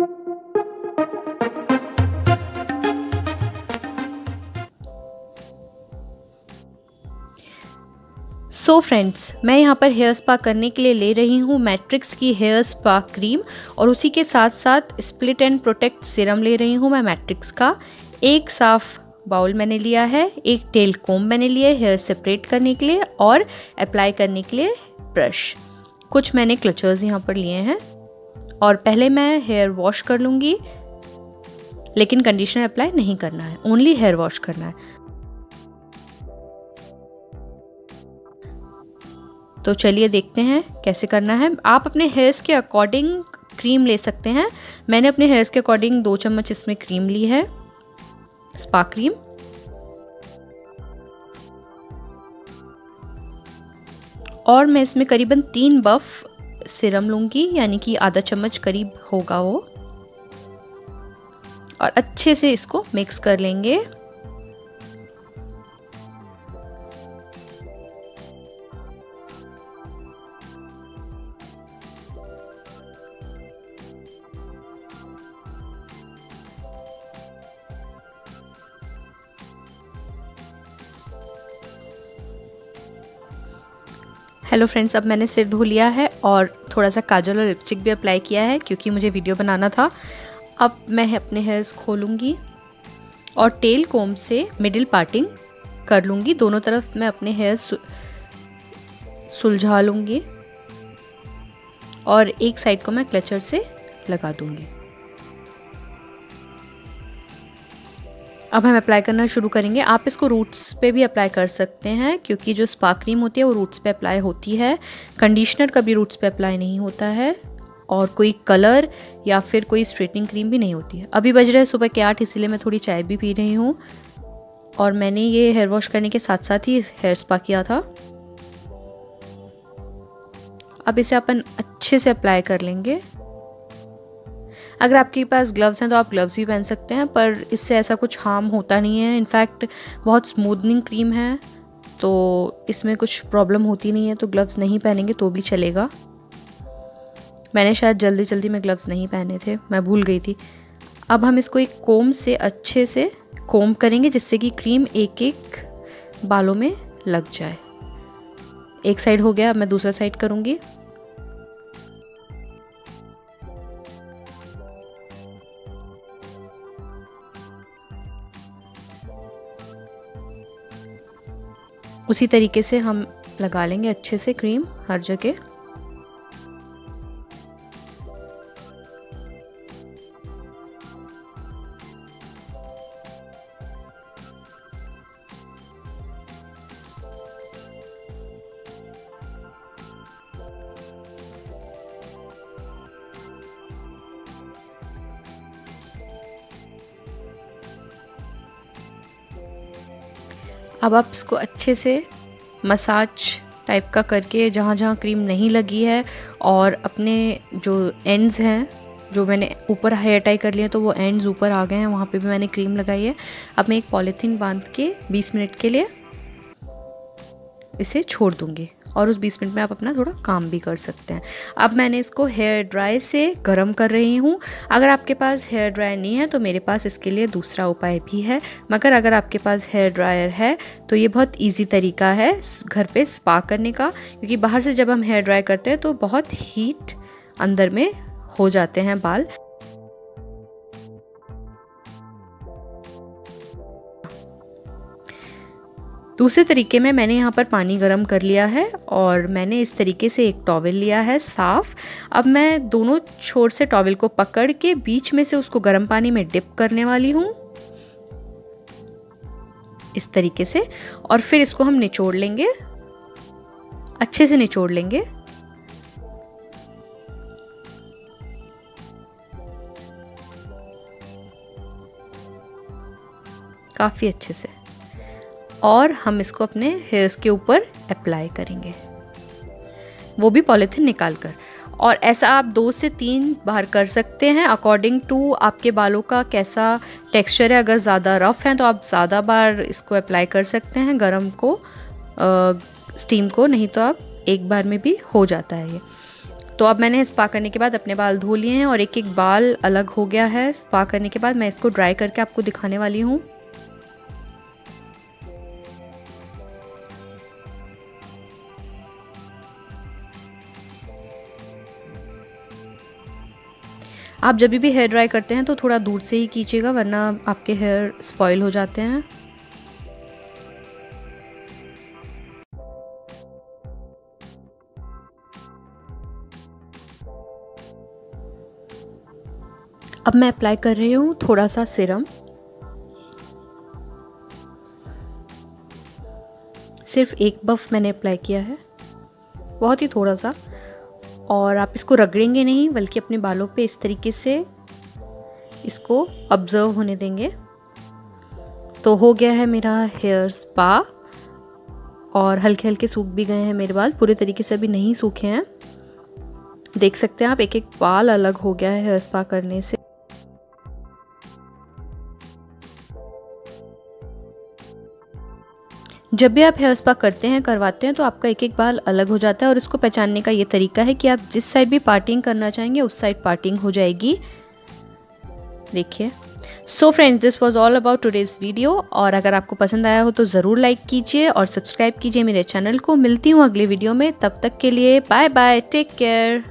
सो so friends मैं यहाँ पर हेयर स्पा करने के लिए ले रही हूँ मैट्रिक्स की हेयर स्पा क्रीम और उसी के साथ साथ स्प्लिट एंड प्रोटेक्ट सीरम ले रही हूँ मैं मैट्रिक्स का। एक साफ़ बाउल मैंने लिया है, एक टेल कोम मैंने लिया हेयर सेपरेट करने के लिए और अप्लाई करने के लिए ब्रश कुछ मैंने क्लचर्स यहाँ पर लिए हैं। और पहले मैं हेयर वॉश कर लूँगी, लेकिन कंडीशनर अप्लाई नहीं करना है ओनली हेयर वॉश करना है। तो चलिए देखते हैं कैसे करना है। आप अपने हेयर्स के अकॉर्डिंग क्रीम ले सकते हैं। मैंने अपने हेयर्स के अकॉर्डिंग दो चम्मच इसमें क्रीम ली है स्पा क्रीम और मैं इसमें करीबन तीन बफ सिरम लूँगी, यानी कि आधा चम्मच करीब होगा वो। और अच्छे से इसको मिक्स कर लेंगे। हेलो फ्रेंड्स अब मैंने सिर धो लिया है और थोड़ा सा काजल और लिपस्टिक भी अप्लाई किया है क्योंकि मुझे वीडियो बनाना था। अब मैं अपने हेयर्स खोलूँगी और टेल कोम से मिडिल पार्टिंग कर लूँगी। दोनों तरफ़ मैं अपने हेयर सुलझा लूँगी और एक साइड को मैं क्लचर से लगा दूँगी। अब हम अप्लाई करना शुरू करेंगे। आप इसको रूट्स पे भी अप्लाई कर सकते हैं, क्योंकि जो स्पा क्रीम होती है, वो रूट्स पे अप्लाई होती है। कंडीशनर कभी रूट्स पे अप्लाई नहीं होता है, और कोई कलर या फिर कोई स्ट्रेटनिंग क्रीम भी नहीं होती है। अभी बज रहे हैं सुबह के आठ, इसीलिए मैं थोड़ी चाय भी पी रही हूँ। और मैंने ये हेयर वॉश करने के साथ साथ ही हेयर स्पा किया था। अब इसे अपन अच्छे से अप्लाई कर लेंगे। अगर आपके पास ग्लव्स हैं तो आप ग्लव्स भी पहन सकते हैं, पर इससे ऐसा कुछ हार्म होता नहीं है। इनफैक्ट बहुत स्मूदनिंग क्रीम है तो इसमें कुछ प्रॉब्लम होती नहीं है तो ग्लव्स नहीं पहनेंगे तो भी चलेगा। मैंने शायद जल्दी जल्दी में ग्लव्स नहीं पहने थे, मैं भूल गई थी। अब हम इसको एक कोम से अच्छे से कोम करेंगे, जिससे कि क्रीम एक एक बालों में लग जाए। एक साइड हो गया, अब मैं दूसरा साइड करूँगी। उसी तरीके से हम लगा लेंगे अच्छे से क्रीम हर जगह। अब आप इसको अच्छे से मसाज टाइप का करके जहाँ जहाँ क्रीम नहीं लगी है और अपने जो एंड्स हैं, जो मैंने ऊपर हेयर टाई कर लिया तो वो एंड्स ऊपर आ गए हैं, वहाँ पे भी मैंने क्रीम लगाई है। अब मैं एक पॉलीथीन बाँध के 20 मिनट के लिए इसे छोड़ दूँगी। और उस 20 मिनट में आप अपना थोड़ा काम भी कर सकते हैं। अब मैंने इसको हेयर ड्राई से गर्म कर रही हूँ। अगर आपके पास हेयर ड्राई नहीं है तो मेरे पास इसके लिए दूसरा उपाय भी है। मगर अगर आपके पास हेयर ड्रायर है तो ये बहुत ईजी तरीका है घर पे स्पा करने का, क्योंकि बाहर से जब हम हेयर ड्राई करते हैं तो बहुत हीट अंदर में हो जाते हैं बाल। दूसरे तरीके में मैंने यहाँ पर पानी गर्म कर लिया है और मैंने इस तरीके से एक टॉवल लिया है साफ़। अब मैं दोनों छोर से टॉवल को पकड़ के बीच में से उसको गर्म पानी में डिप करने वाली हूँ। इस तरीके से और फिर इसको हम निचोड़ लेंगे। अच्छे से निचोड़ लेंगे। काफ़ी अच्छे से। और हम इसको अपने हेयर्स के ऊपर अप्लाई करेंगे। वो भी पॉलीथीन निकाल कर और ऐसा आप दो से तीन बार कर सकते हैं। अकॉर्डिंग टू आपके बालों का कैसा टेक्सचर है अगर ज़्यादा रफ़ है तो आप ज़्यादा बार इसको अप्लाई कर सकते हैं। गरम को आ, स्टीम को नहीं तो आप एक बार में भी हो जाता है ये। तो अब मैंने स्पा करने के बाद अपने बाल धो लिए हैं और एक एक बाल अलग हो गया है। स्पा करने के बाद मैं इसको ड्राई करके आपको दिखाने वाली हूँ। आप जब भी हेयर ड्राई करते हैं तो थोड़ा दूर से ही कीजिएगा, वरना आपके हेयर स्पॉइल हो जाते हैं। अब मैं अप्लाई कर रही हूँ थोड़ा सा सिरम सिर्फ़ एक बफ मैंने अप्लाई किया है। बहुत ही थोड़ा सा। और आप इसको रगड़ेंगे नहीं, बल्कि अपने बालों पे इस तरीके से इसको ऑब्ज़र्व होने देंगे। तो हो गया है मेरा हेयर स्पा और हल्के हल्के सूख भी गए हैं मेरे बाल, पूरे तरीके से अभी नहीं सूखे हैं। देख सकते हैं आप एक एक बाल अलग हो गया है हेयर स्पा करने से। जब भी आप हेयर स्पा करते हैं, करवाते हैं तो आपका एक एक बाल अलग हो जाता है और इसको पहचानने का ये तरीका है कि आप जिस साइड भी पार्टिंग करना चाहेंगे, उस साइड पार्टिंग हो जाएगी। देखिए। So friends this was all about today's video और अगर आपको पसंद आया हो तो ज़रूर लाइक कीजिए और सब्सक्राइब कीजिए मेरे चैनल को। मिलती हूँ अगले वीडियो में। तब तक के लिए बाय बाय टेक केयर